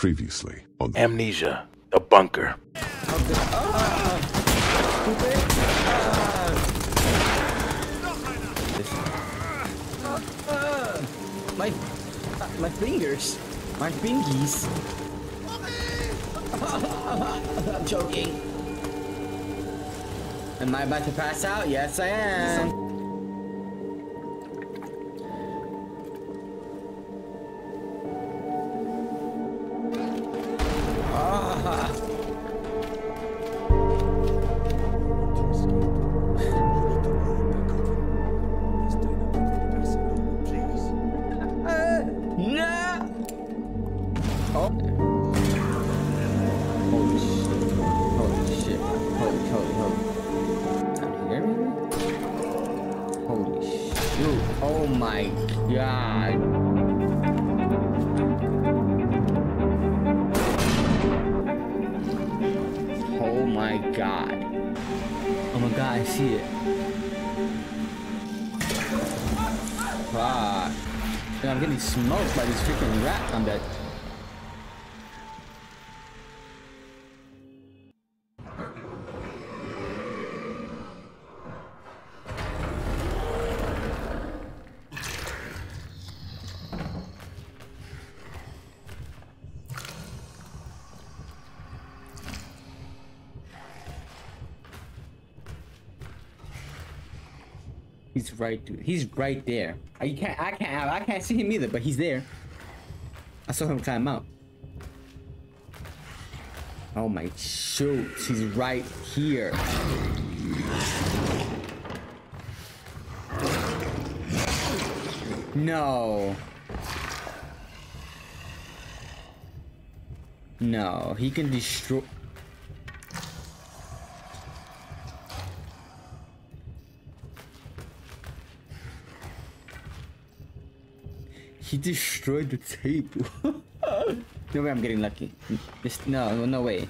Previously on Amnesia, the bunker. My, my fingers, my fingies. I'm choking. Am I about to pass out? Yes, I am. My god. Oh my god. Oh my god, I see it. Fuck. Dude, I'm getting smoked by this freaking rat on that. He's right, dude. He's right there. I you can't. I can't. I can't see him either, but he's there. I saw him climb out. Oh my shoot! He's right here. No. No, he can destroy. Destroyed the table. no way I'm getting lucky. Just, no, no way.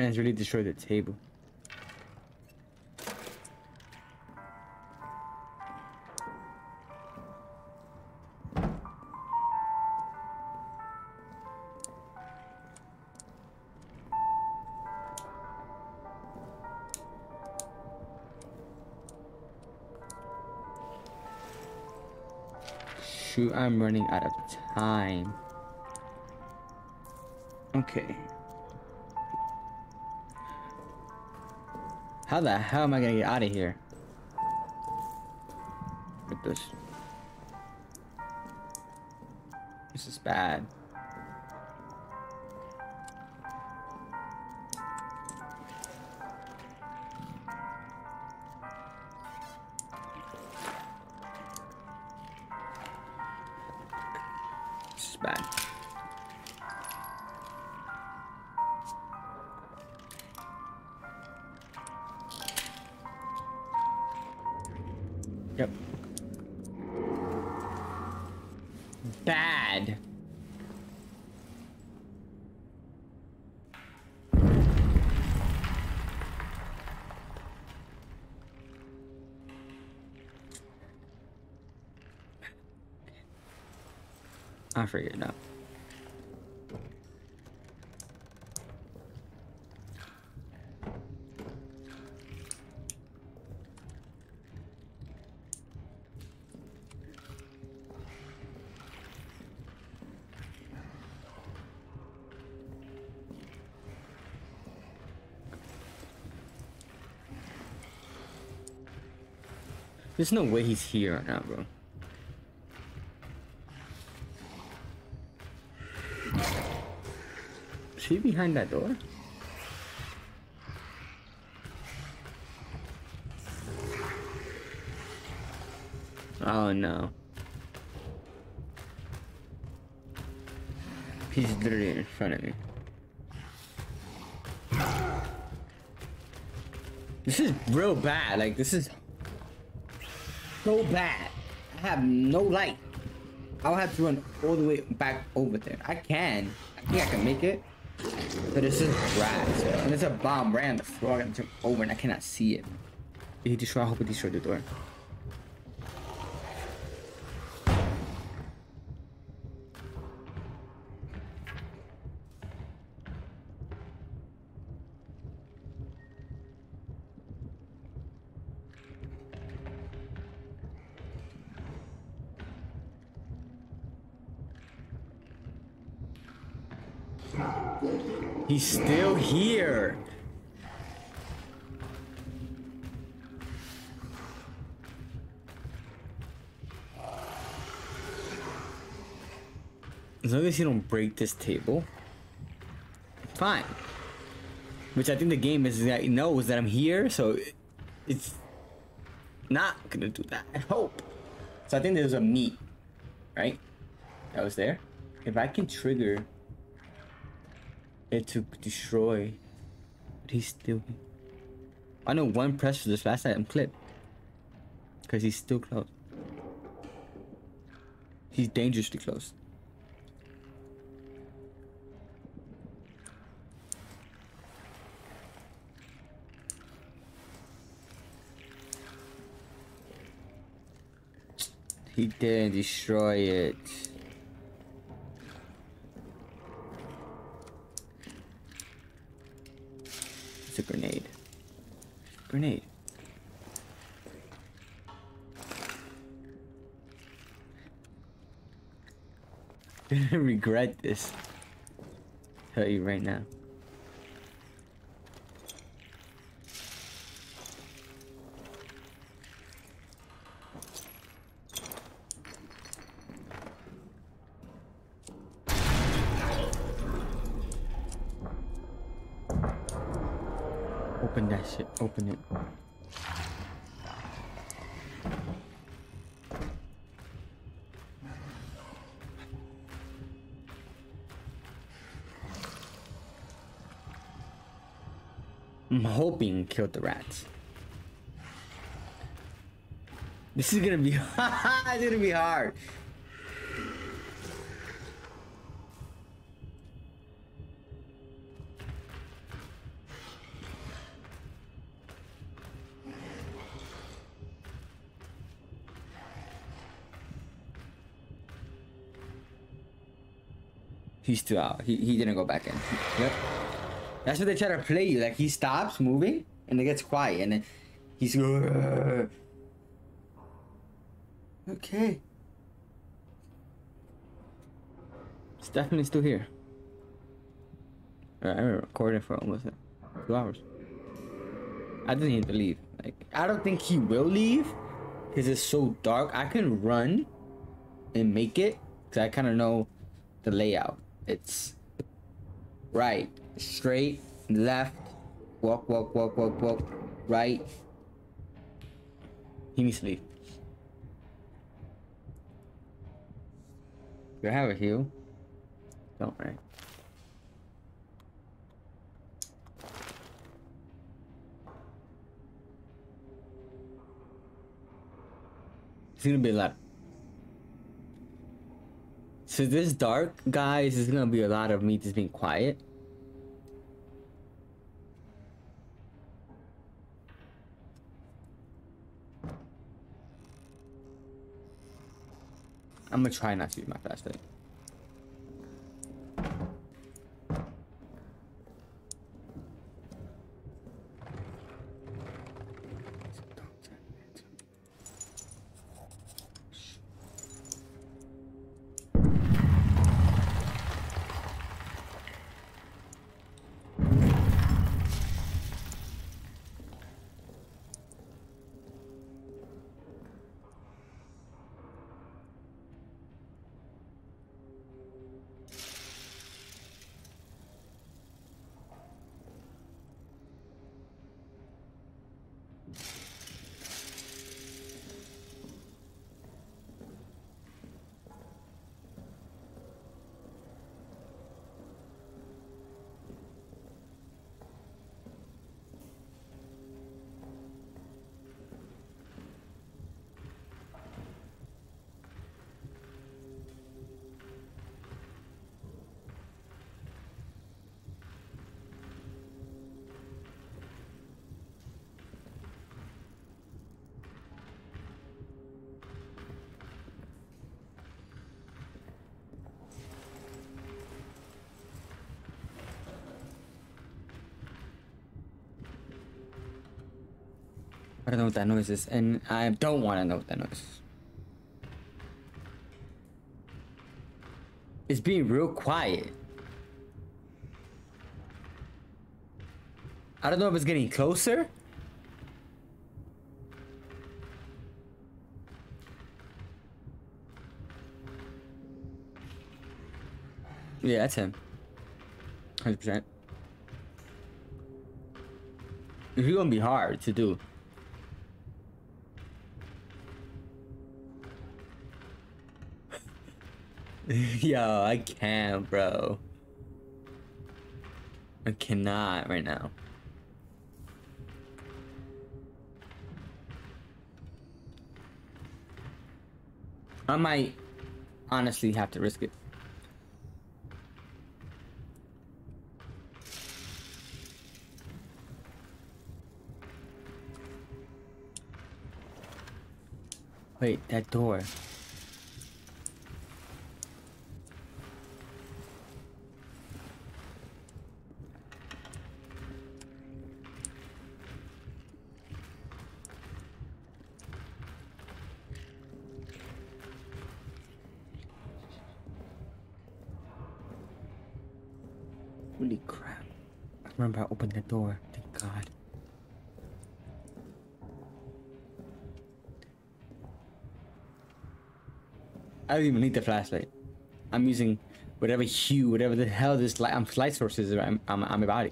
Man's really destroyed the table. Shoot, I'm running out of time. Okay. How the hell am I gonna get out of here? With this. This is bad. This is bad. I figured it out. There's no way he's here right now, bro. She behind that door? Oh no. He's literally in front of me. This is real bad. Like, this is so bad. I have no light. I'll have to run all the way back over there. I can. I think I can make it. But it's just grass. And there's a bomb on the. I can jump over and I cannot see it. He destroy? I hope he destroyed the door. He's still here. As long as you don't break this table, fine. Which I think the game is that it knows that I'm here, so it's not gonna do that. I hope. So I think there's a meat, right? That was there. If I can trigger it to destroy, but he's still. I know one press for this last item clip, because he's still close. He's dangerously close. He didn't destroy it. Grenade. Grenade. Gonna regret this. Tell you right now. I'm hoping killed the rats. This is gonna be it's gonna be hard. He's still out. He, he didn't go back in. Yep. That's what they try to play you. Like he stops moving and it gets quiet and then he's uh. Okay. It's definitely still here. Alright, I've been recording for almost two hours. I didn't need to leave. Like I don't think he will leave because it's so dark. I can run and make it because I kind of know the layout. It's right, straight, left, walk, walk, walk, walk, walk, right. He needs to leave. Do I have a heal? Don't, right? It's gonna be a lot so this dark, guys, is gonna be a lot of me just being quiet. I'm gonna try not to use my flashlight. I don't know what that noise is, and I don't want to know what that noise is. It's being real quiet. I don't know if it's getting closer. Yeah, that's him. 100%. It's gonna be hard to do. Yo, I can't, bro. I cannot right now. I might honestly have to risk it. Wait, that door. Door. Thank God. I don't even need the flashlight. I'm using whatever hue, whatever the hell this light, um, light source is on, on my body.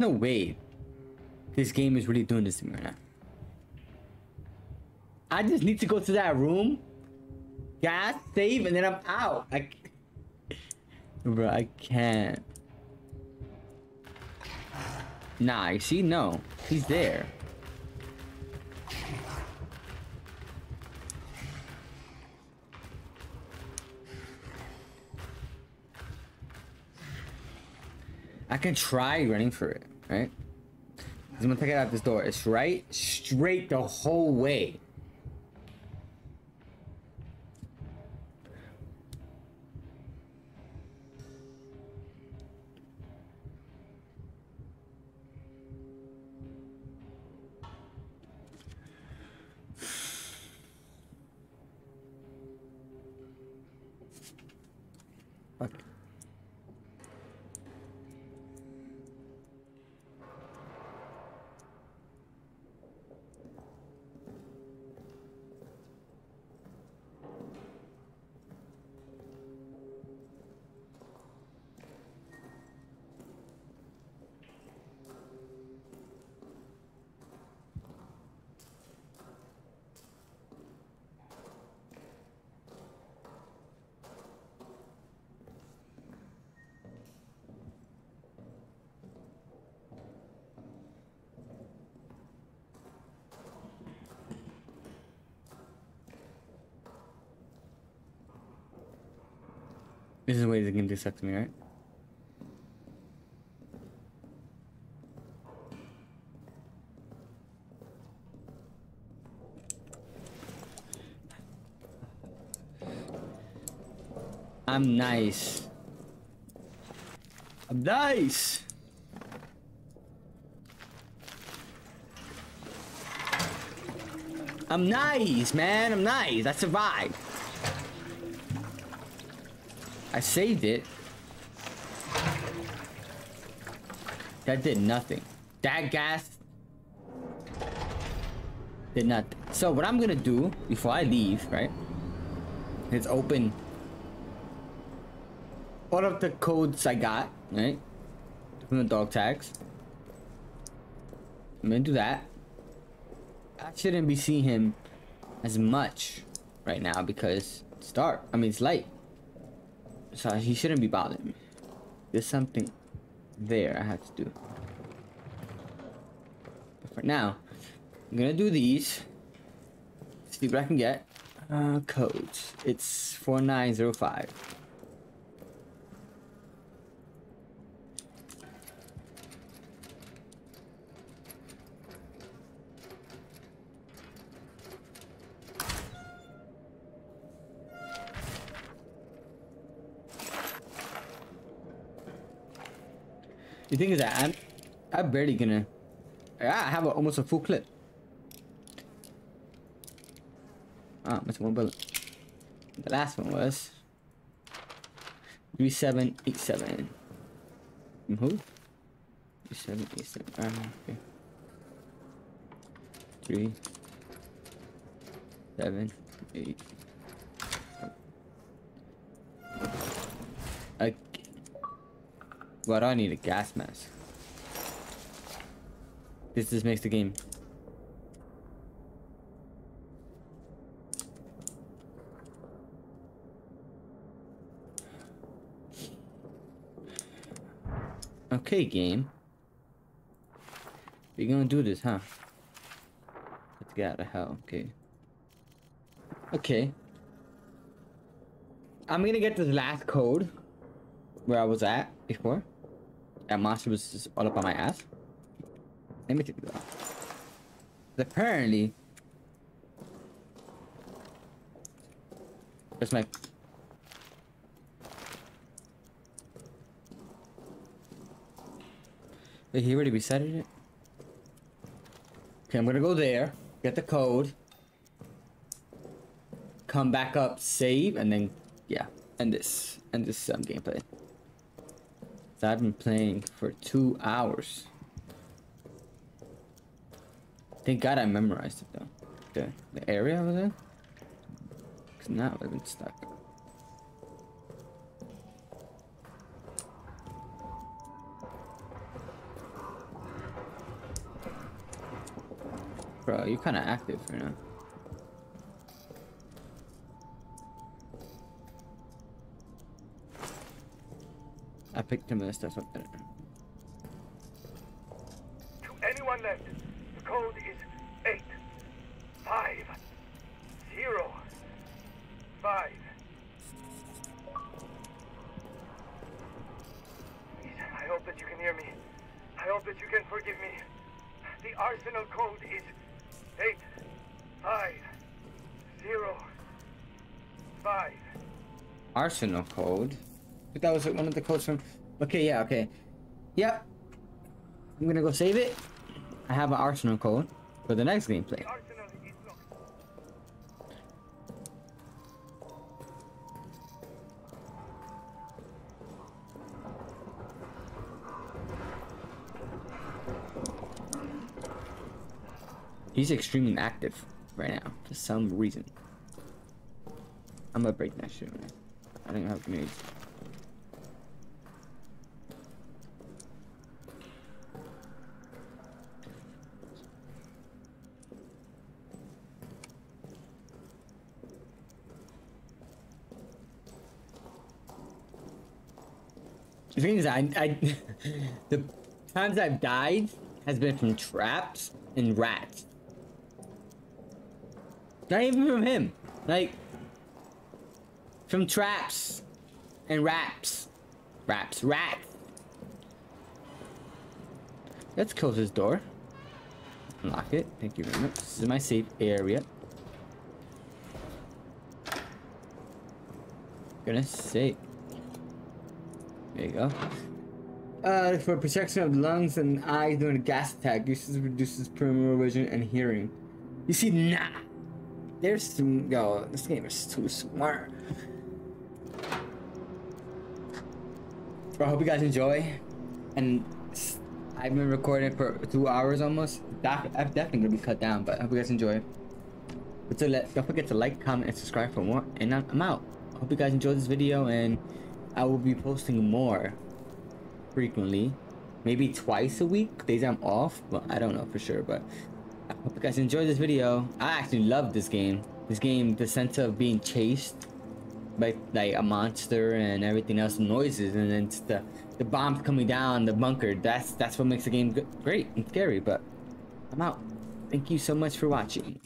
No way this game is really doing this to me right now. I just need to go to that room, gas, save, and then I'm out. I, bro, I can't. Nah, you see, no, he's there. I can try running for it, right? I'm gonna take it out this door. It's right straight the whole way. This is the way the game did suck to me, right? I'm nice. I'm nice. I'm nice, man. I'm nice. I survived. I saved it. That did nothing. That gas did nothing. So what I'm gonna do before I leave, right? Is open all of the codes I got, right? From the dog tags. I'm gonna do that. I shouldn't be seeing him as much right now because it's dark. I mean, it's light. So he shouldn't be bothering me. There's something there I have to do. But for now, I'm gonna do these. See what I can get. Uh, codes. It's 4905. The thing is that I'm, I'm barely gonna. I have a, almost a full clip. Ah, missing one bullet. The last one was 3787. From who? 3787. Ah, okay. 3 7 8 I, well, I need a gas mask. This just makes the game Okay, game. You're gonna do this, huh? Let's get out of hell. Okay. Okay. I'm gonna get this last code where I was at before. That monster was just all up on my ass. Let me take off. Apparently, that's my Wait, he already resetted it? Okay, I'm gonna go there, get the code, come back up, save, and then, yeah, end this, end this um, gameplay. I've been playing for two hours. Thank God I memorized it though. The, the area was in? Cause now I've been stuck. Bro, you're kind of active right now. I picked him and stuff like that. To anyone left, the code is eight, five, zero, five. Please, I hope that you can hear me. I hope that you can forgive me. The arsenal code is eight, five, zero, five. Arsenal code? But that was one of the codes from... Okay, yeah, okay. Yep. I'm gonna go save it. I have an arsenal code for the next gameplay. He's extremely active right now for some reason. I'm gonna break that shit. I don't have grenades. The thing is, I, I, the times I've died has been from traps and rats. Not even from him. Like, from traps and raps. Raps. Rats. Let's close this door. Unlock it. Thank you very much. This is my safe area. Goodness sake. There you go. Uh, for protection of the lungs and eyes during a gas attack, uses reduces peripheral vision and hearing. You see, nah. There's some. Yo, this game is too smart. I hope you guys enjoy. And I've been recording for two hours almost. That, I'm definitely gonna be cut down, but I hope you guys enjoy. But to let, don't forget to like, comment, and subscribe for more. And I'm, I'm out. Hope you guys enjoyed this video, and I will be posting more frequently. Maybe twice a week, days I'm off. Well, I don't know for sure, but I hope you guys enjoyed this video. I actually love this game. This game, the sense of being chased by like a monster and everything else, noises, and then the the bombs coming down the bunker. That's that's what makes the game great and scary. But I'm out. Thank you so much for watching.